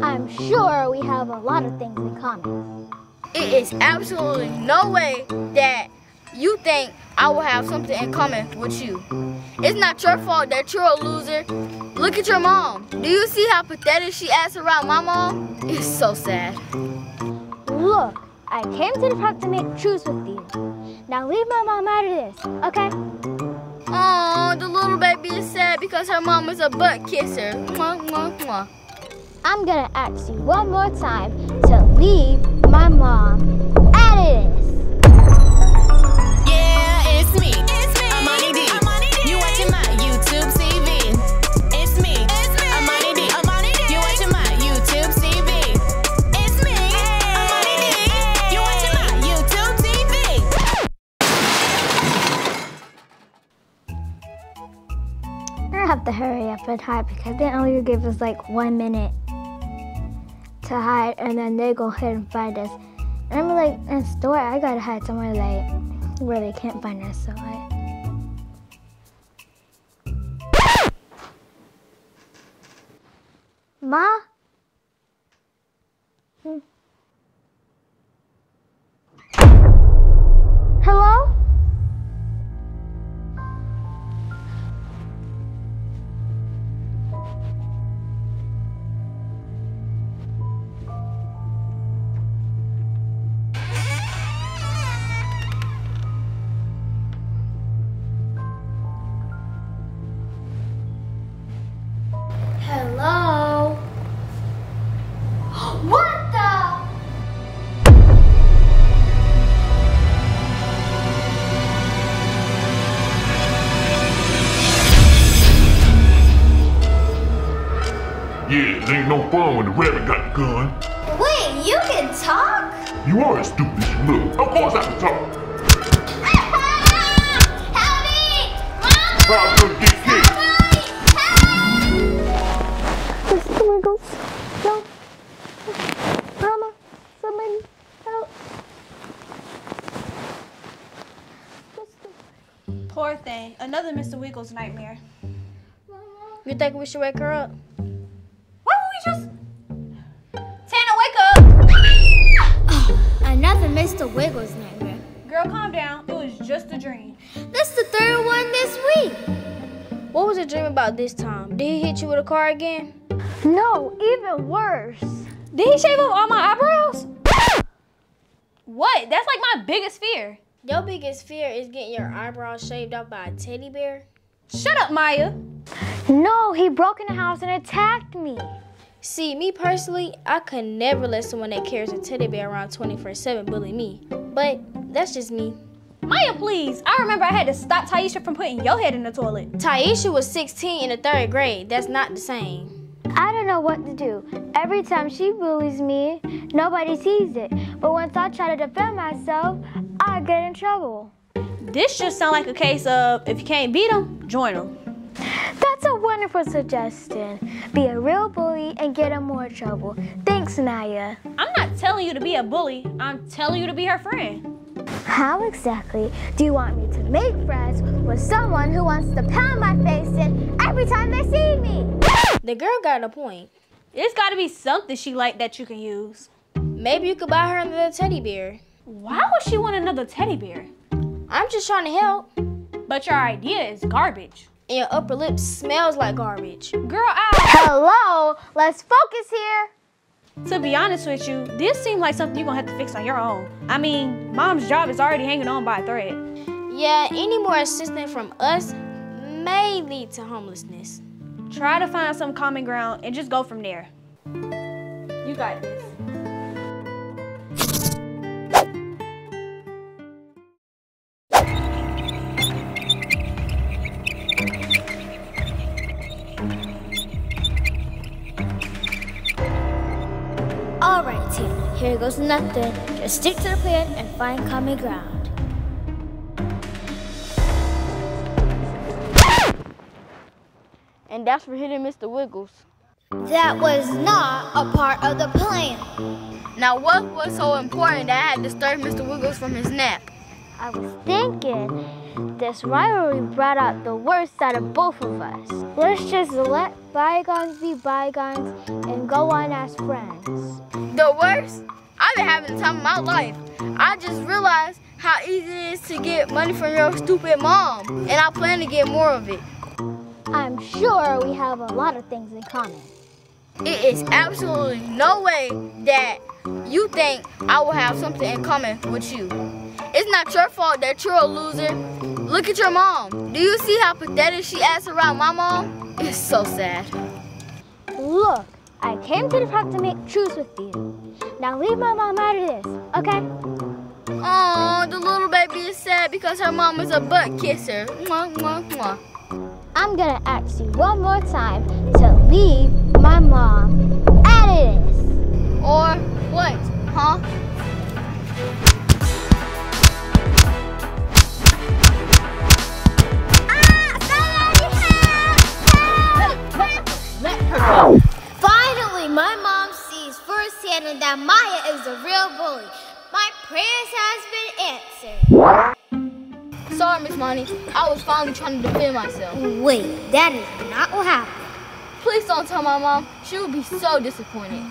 I'm sure we have a lot of things in common. It is absolutely no way that you think I will have something in common with you. It's not your fault that you're a loser. Look at your mom. Do you see how pathetic she acts around my mom? It's so sad. Look, I came to the park to make truce with you. Now leave my mom out of this, okay? Oh, the little baby is sad because her mom is a butt kisser. Mwah, mwah, mwah. I'm gonna ask you one more time to leave my mom out of this. Yeah, it's me. It's me. Amani D. You watching my YouTube CV. It's me. Amani D. You watching my YouTube CV. It's me. Amani D. You watching my YouTube TV. We're gonna have to hurry up and hide because they only give us like one minute to hide and then they go ahead and find us. And I'm like in store, I gotta hide somewhere like where they can't find us. So I. Ma? Hmm. No fun when the rabbit got the gun. Wait, you can talk? You are as stupid as you look. Of course I can talk. Help me! Mom! Proud to get kicked. Mr. Wiggles, no. Mama, somebody help. Poor thing. Another Mr. Wiggles nightmare. You think we should wake her up? Just a dream. That's the third one this week. What was the dream about this time? Did he hit you with a car again? No, even worse. Did he shave off all my eyebrows? What? That's like my biggest fear. Your biggest fear is getting your eyebrows shaved off by a teddy bear? Shut up, Maya. No, he broke in the house and attacked me. See, me personally, I could never let someone that carries a teddy bear around 24 7 bully me. But that's just me. Maya, please. I remember I had to stop Taisha from putting your head in the toilet. Taisha was 16 in the third grade. That's not the same. I don't know what to do. Every time she bullies me, nobody sees it. But once I try to defend myself, I get in trouble. This just sound like a case of if you can't beat them, join them. That's a wonderful suggestion. Be a real bully and get in more trouble. Thanks, Naya. I'm not telling you to be a bully. I'm telling you to be her friend. How exactly do you want me to make friends with someone who wants to pound my face in every time they see me? The girl got a point. It's got to be something she like that you can use. Maybe you could buy her another teddy bear. Why would she want another teddy bear? I'm just trying to help. But your idea is garbage. And your upper lip smells like garbage. Girl, I. Hello, let's focus here. To be honest with you, this seems like something you're gonna have to fix on your own. I mean, mom's job is already hanging on by a thread. Yeah, any more assistance from us may lead to homelessness. Try to find some common ground and just go from there. You got this. Here goes nothing. Just stick to the plan and find common ground. And that's for hitting Mr. Wiggles. That was not a part of the plan. Now, what was so important that I had to disturb Mr. Wiggles from his nap? I was thinking this rivalry brought out the worst out of both of us. Let's just let bygones be bygones and go on as friends. The worst? I've been having the time of my life. I just realized how easy it is to get money from your stupid mom, and I plan to get more of it. I'm sure we have a lot of things in common. It is absolutely no way that you think I will have something in common with you. It's not your fault that you're a loser. Look at your mom. Do you see how pathetic she acts around my mom? It's so sad. Look, I came to the park to make truce with you. Now leave my mom out of this, okay? Oh, the little baby is sad because her mom is a butt kisser. Mwah, mwah, mwah. I'm gonna ask you one more time to leave my mom out of this. Or what, huh? Maya is a real bully. My prayers has been answered. Sorry, Miss Money. I was finally trying to defend myself. Wait, that is not what happened. Please don't tell my mom. She would be so disappointed.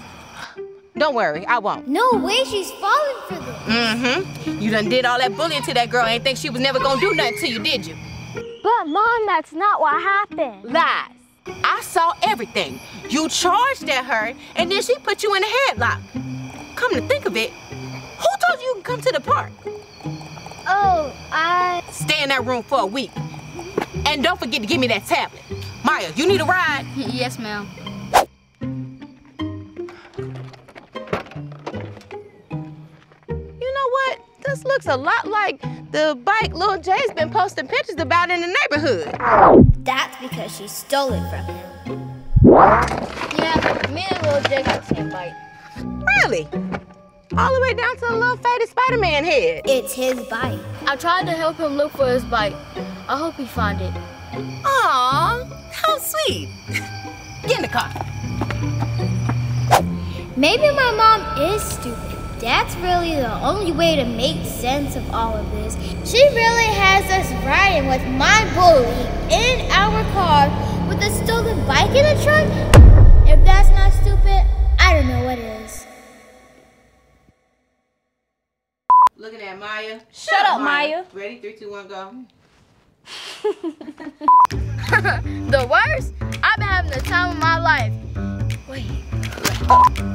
Don't worry, I won't. No way she's falling for this. Mm-hmm. You done did all that bullying to that girl and think she was never gonna do nothing to you, did you? But mom, that's not what happened. Lies. I saw everything. You charged at her, and then she put you in a headlock. Come to think of it, who told you you can come to the park? Oh, I. Stay in that room for a week. And don't forget to give me that tablet. Maya, you need a ride? yes, ma'am. You know what? This looks a lot like the bike Lil Jay's been posting pictures about in the neighborhood. That's because she stole it from him. Yeah, me and little Jay got the same bike. Really? All the way down to the little faded Spider-Man head. It's his bike. I tried to help him look for his bike. I hope he find it. Aw, how sweet. Get in the car. Maybe my mom is stupid. That's really the only way to make sense of all of this. She really has us riding with my bully in our car with a stolen bike in the trunk. I don't know what is. Looking at Maya. Shut up, Maya. Ready? Three, two, one, go. The worst? I've been having the time of my life. Wait.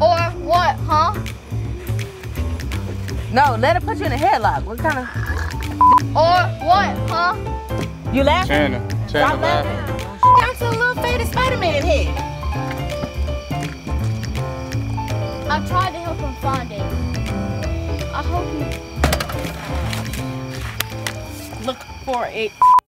Or what, huh? No, let her put you in a headlock. What kind of... Or what, huh? You laughing? Channing. Stop Channing laughing. laughing. Down to the little faded Spider-Man head. I tried to help him find it. I hope he Look for it.